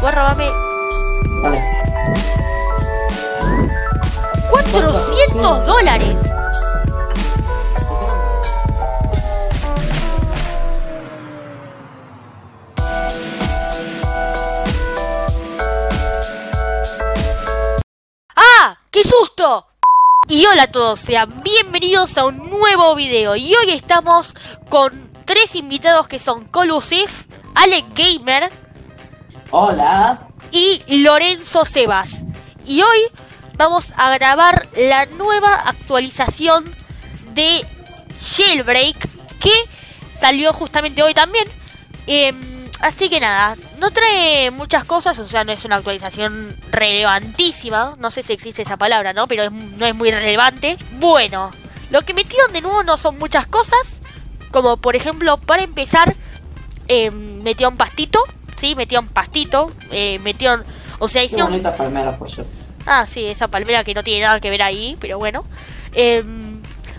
Vos robame Dale. 400 dólares. ¡Ah! ¡Qué susto! Y hola a todos, sean bienvenidos a un nuevo video. Y hoy estamos con tres invitados que son Colusif, Alex Gamer Hola. y Lorenzo Sebas. Y hoy vamos a grabar la nueva actualización de Jailbreak que salió justamente hoy también. Em, así que nada, no trae muchas cosas, o sea, no es una actualización relevantísima. No sé si existe esa palabra, ¿no? Pero no es muy relevante. Bueno, lo que metieron de nuevo no son muchas cosas. Como por ejemplo, para empezar, eh, metieron pastito. Sí, metieron pastito. Eh, metieron. O sea, Qué hicieron. bonita palmera, por cierto. Ah, sí, esa palmera que no tiene nada que ver ahí, pero bueno. Eh,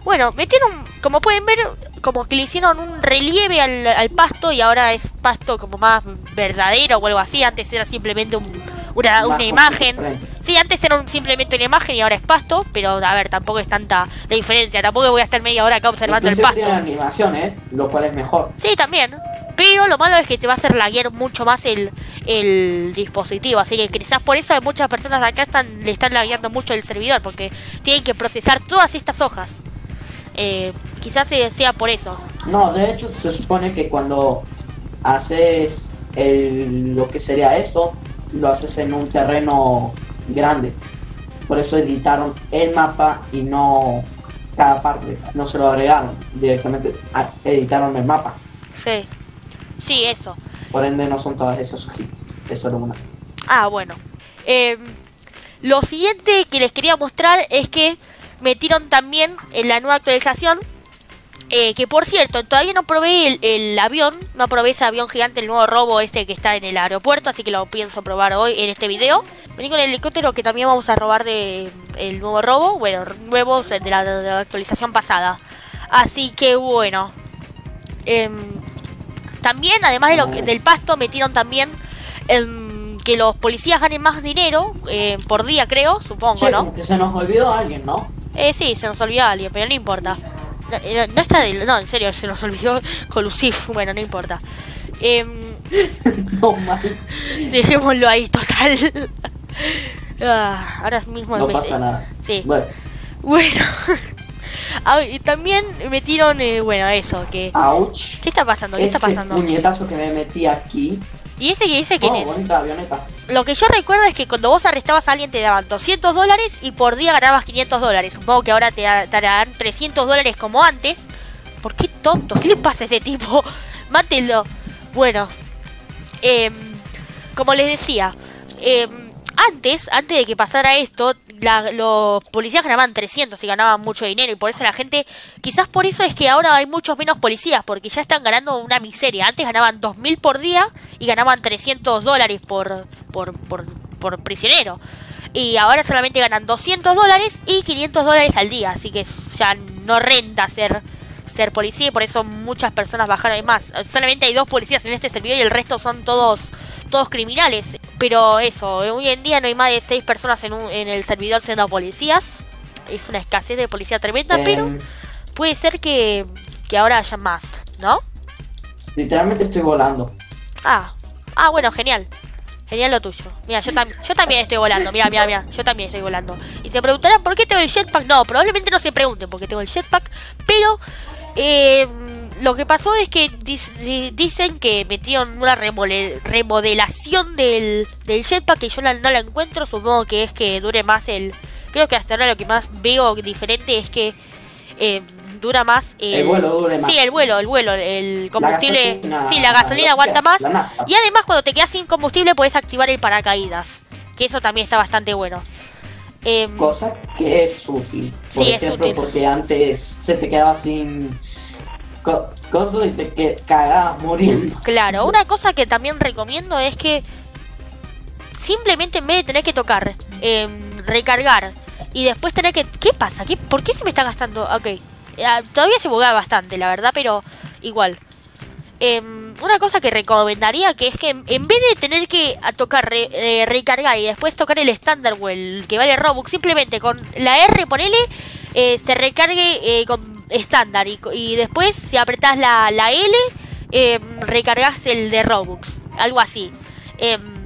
bueno, metieron, como pueden ver, como que le hicieron un relieve al, al pasto y ahora es pasto como más verdadero o algo así. Antes era simplemente un- una, una imagen. Sí, antes era un- simplemente una imagen y ahora es pasto, pero a ver, tampoco es tanta la diferencia. Tampoco voy a estar media hora acá observando el pasto. tiene animación, ¿eh? Lo cual es mejor. Sí, también. Pero lo malo es que te va a hacer laguear mucho más el, el dispositivo. Así que quizás por eso hay muchas personas acá están, le están lagueando mucho el servidor. Porque tienen que procesar todas estas hojas. Eh, quizás se- sea por eso. No, de hecho se supone que cuando haces el, lo que sería esto, lo haces en un terreno grande. Por eso editaron el mapa y no cada parte. No se lo agregaron directamente, editaron el mapa. Sí. Sí, eso. Por ende no son todas esas hojitas. Es solo una. Ah, bueno. Eh, lo siguiente que les quería mostrar es que metieron también en la nueva actualización. eh, que por cierto, todavía no probé el, el avión, no probé ese avión gigante, el nuevo robo este que está en el aeropuerto, así que lo pienso probar hoy en este video. Vení con el helicóptero que también vamos a robar de el nuevo robo, bueno, nuevo de la, de la actualización pasada. Así que bueno. Em, también, además de lo que- del pasto, metieron también que los policías ganen más dinero eh, por día, creo, supongo, Che, ¿no? como que se nos olvidó alguien, ¿no? Eh, sí, se nos olvidó alguien, pero no importa. No, eh, no está de... No, en serio, se nos olvidó Colusif. Bueno, no importa. Em, no mal. dejémoslo ahí, total. Ah, ahora mismo No me- pasa nada. Sí. Bueno, Bueno. Ah, y también metieron, eh, bueno, eso, que... ouch. ¿Qué está pasando? ¿Qué está pasando? puñetazo que me metí aquí. ¿Y ese que dice quién Oh, es? bonita avioneta. Lo que yo recuerdo es que cuando vos arrestabas a alguien te daban 200 dólares y por día ganabas 500 dólares. Supongo que ahora te, te darán 300 dólares como antes. ¿Por qué tonto? ¿Qué le pasa a ese tipo? Mátenlo. Bueno, em, como les decía, em, antes, antes de que pasara esto, los policías ganaban 300 y ganaban mucho dinero y por eso la gente, quizás por eso es que ahora hay muchos menos policías porque ya están ganando una miseria. Antes ganaban 2000 por día y ganaban 300 dólares por, por, por, por prisionero. Y ahora solamente ganan 200 dólares y 500 dólares al día, así que ya no renta ser ser policía y por eso muchas personas bajaron y más. Solamente hay dos policías en este servidor y el resto son todos todos criminales. Pero eso, hoy en día no hay más de seis personas en, un- en el servidor siendo policías. Es una escasez de policía tremenda, pero puede ser que, que ahora haya más, ¿no? literalmente estoy volando. Ah, ah, bueno, genial. Genial lo tuyo. Mira, yo, tam- yo también estoy volando. Mira, mira, mira. Yo también estoy volando. Y se preguntarán por qué tengo el jetpack. No, probablemente no se pregunten por qué tengo el jetpack. Pero eh, lo que pasó es que dicen que metieron una remodelación del, del jetpack que yo la- no la encuentro. Supongo que es que dure más el... Creo que hasta ahora lo que más veo diferente es que eh, dura más El vuelo dure más. Sí, el vuelo, el vuelo, el combustible. gasolina- sí, la gasolina aguanta más. la. Y además cuando te quedas sin combustible puedes activar el paracaídas. Que eso también está bastante bueno. Em, Cosa que es útil. Por Sí, es ejemplo, útil. porque antes se te quedaba sin co- y te cagabas muriendo. claro, una cosa que también recomiendo es que simplemente en vez de tener que tocar, em, recargar y después tener que... ¿Qué pasa? ¿Qué, ¿Por qué se me está gastando? Ok. Ah, todavía se buguea bastante, la verdad, pero igual. Em, una cosa que recomendaría que es que en vez de tener que tocar re- eh, recargar y después tocar el estándar o que vale Robux, simplemente con la R ponele eh, se recargue eh, con estándar y, y después si apretás la, la L eh, recargas el de Robux, algo así. Em,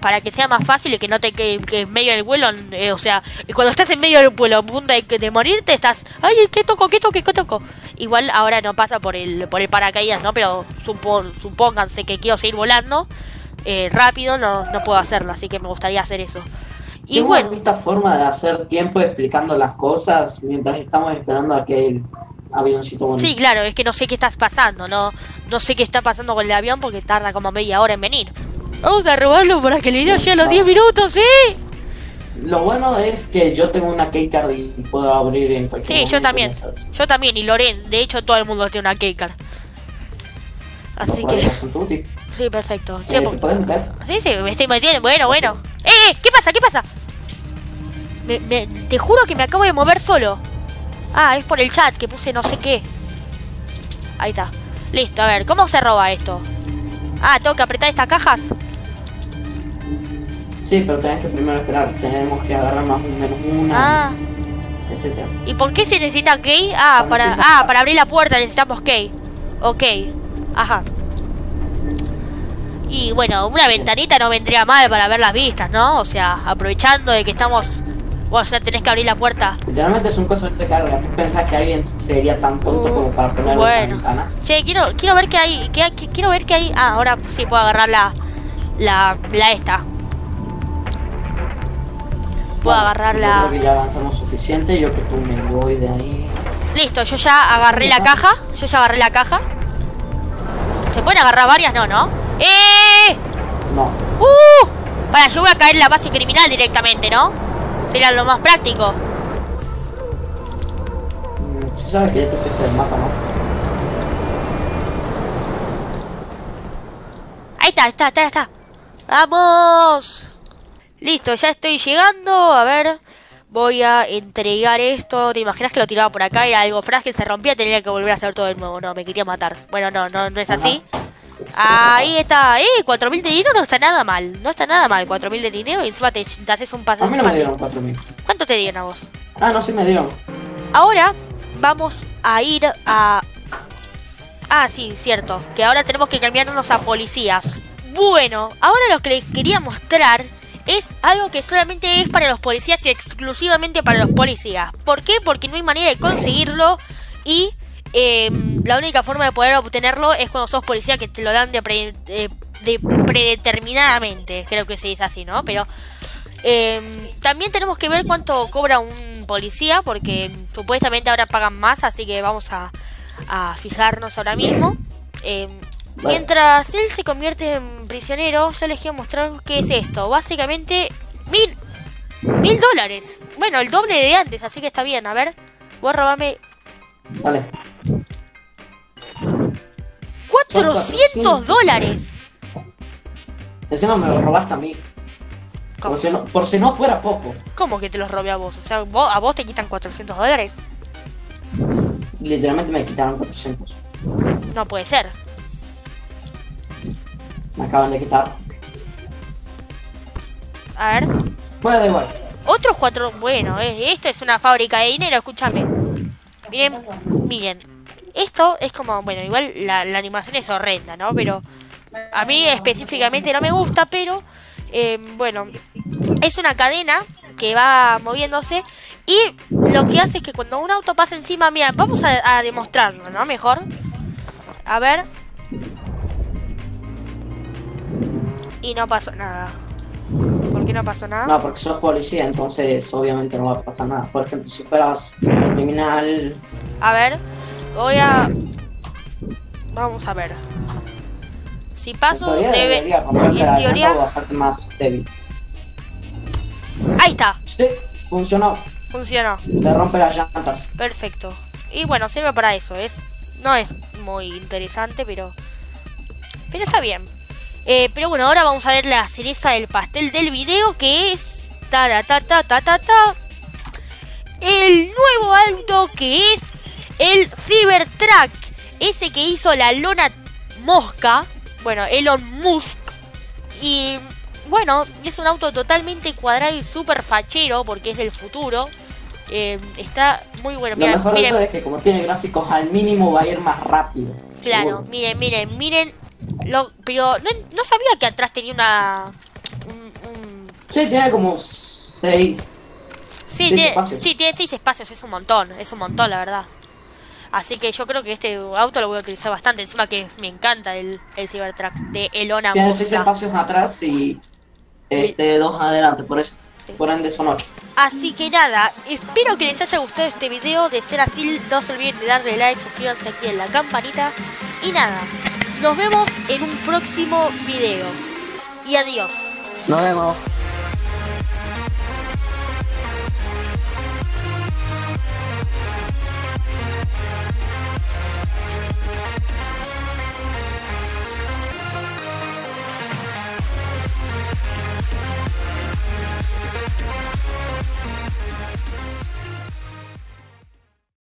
para que sea más fácil y que no te que, que en medio del vuelo, eh, o sea, cuando estás en medio del vuelo, a de, de morirte, estás, ay, ¿qué toco? ¿Qué toco? ¿Qué toco? Igual ahora no pasa por el por el paracaídas, ¿no? Pero supo- supónganse que quiero seguir volando eh, rápido, no, no puedo hacerlo, así que me gustaría hacer eso. Y Tengo bueno, esta forma de hacer tiempo explicando las cosas mientras estamos esperando a que el avioncito bonito. sí, claro, es que no sé qué estás pasando, no no sé qué está pasando con el avión porque tarda como media hora en venir. Vamos a robarlo para que el video llegue a los 10 minutos, ¿sí? Lo bueno es que yo tengo una keycard y puedo abrir en cualquier Sí, momento. yo también. Yo también, y Loren. De hecho, todo el mundo tiene una keycard. Así que... Sí, perfecto. Eh. Sí, sí, me estoy metiendo. Bueno, bueno. ¡Eh! ¿Qué pasa? ¿Qué pasa? Me- me- te juro que me acabo de mover solo. Ah, es por el chat que puse no sé qué. Ahí está. Listo, a ver, ¿cómo se roba esto? Ah, tengo que apretar estas cajas. Sí, pero tenés que primero esperar. Tenemos que agarrar más o menos una, Ah, etcétera. ¿y por qué se necesita key? Ah, para, ah, para abrir la puerta necesitamos key. Ok, ajá. Y bueno, una ventanita no vendría mal para ver las vistas, ¿no? O sea, aprovechando de que estamos... O sea, tenés que abrir la puerta. Literalmente es un coso de carga. ¿Tú pensás que alguien sería tan tonto Uh, como para poner bueno. una ventana? Che, quiero, quiero ver qué hay, qué, qué- quiero ver qué hay. Ah, ahora sí puedo agarrar la, la, la esta. Puedo Bueno, agarrar yo la. Creo que ya avanzamos suficiente. Yo que tú me voy de ahí. Listo, yo ya agarré la caja. Yo ya agarré la caja. ¿Se pueden agarrar varias? No, ¿no? No. ¡Uh! Para, yo voy a caer en la base criminal directamente, ¿no? Sería lo más práctico. Sí sabes que ya te fuiste del mapa, ¿no? Ahí está, está, está, está. ¡Vamos! Listo, ya estoy llegando. A ver, voy a entregar esto. ¿Te imaginas que lo tiraba por acá? Era algo frágil, se rompía, tenía que volver a hacer todo de nuevo. No, me quería matar. Bueno, no, no, no es así. Ahí está. Eh, 4000 de dinero no está nada mal. No está nada mal, 4000 de dinero. Y encima te, te haces un pase. A mí no me dieron 4000. ¿Cuánto te dieron a vos? Ah, no, sí me dieron. Ahora vamos a ir a... Ah, sí, cierto. Que ahora tenemos que cambiarnos a policías. Bueno, ahora lo que les quería mostrar es algo que solamente es para los policías y exclusivamente para los policías. ¿Por qué? Porque no hay manera de conseguirlo y eh, la única forma de poder obtenerlo es cuando sos policía que te lo dan de, pre- de- de predeterminadamente. Creo que se dice así, ¿no? Pero eh, también tenemos que ver cuánto cobra un policía, porque supuestamente ahora pagan más, así que vamos a, a fijarnos ahora mismo. Eh, Vale. Mientras él se convierte en prisionero, yo les quiero mostrar qué es esto. Básicamente, mil, mil dólares. Bueno, el doble de antes, así que está bien. A ver, vos robame Dale. 400 dólares. Encima me lo robaste a mí. ¿Cómo? Por si, no, por si no fuera poco. ¿Cómo que te los robé a vos? O sea, ¿vos- ¿a vos te quitan 400 dólares? Literalmente me quitaron 400. No puede ser. Me acaban de quitar. A ver. Bueno, da igual. Otros cuatro. Bueno, eh, esto es una fábrica de dinero, escúchame. Miren, miren. Esto es como, bueno, igual la, la animación es horrenda, ¿no? Pero a mí específicamente no me gusta, pero eh, bueno, es una cadena que va moviéndose y lo que hace es que cuando un auto pasa encima, mira, vamos a, a demostrarlo, ¿no? Mejor. A ver. Y no pasó nada. ¿Por qué no pasó nada? No, porque sos policía, entonces obviamente no va a pasar nada. Por ejemplo, si fueras criminal, A ver, voy a... Vamos a ver. Si en paso, teoría debe... En teoría... más débil. Ahí está, Sí, funcionó. funcionó. Te rompe las llantas. Perfecto. Y bueno, sirve para eso. Es No es muy interesante, pero... Pero está bien. Eh, pero bueno, ahora vamos a ver la cereza del pastel del video, que es... Ta, ta, ta, ta, ta, ta. El nuevo auto que es el Cybertruck. Ese que hizo la lona mosca. bueno, Elon Musk. Y bueno, es un auto totalmente cuadrado y súper fachero porque es del futuro. Eh, está muy bueno. Lo mejor de todo es que como tiene gráficos al mínimo va a ir más rápido. Claro, seguro. miren, miren, miren. Lo, pero no, no sabía que atrás tenía una... un- un- Sí, tiene como 6. Sí, Seis tiene, espacios. sí, tiene seis espacios, es un montón, es un montón, la verdad. Así que yo creo que este auto lo voy a utilizar bastante. Encima que me encanta el, el Cybertruck de Elona Tiene 6 Musk. espacios atrás y este dos adelante, por eso. Sí. Por ende son 8. Así que nada, espero que les haya gustado este video. De ser así, no se olviden de darle like, suscríbanse, activen la campanita. Y nada, nos vemos en un próximo video. Y adiós. Nos vemos.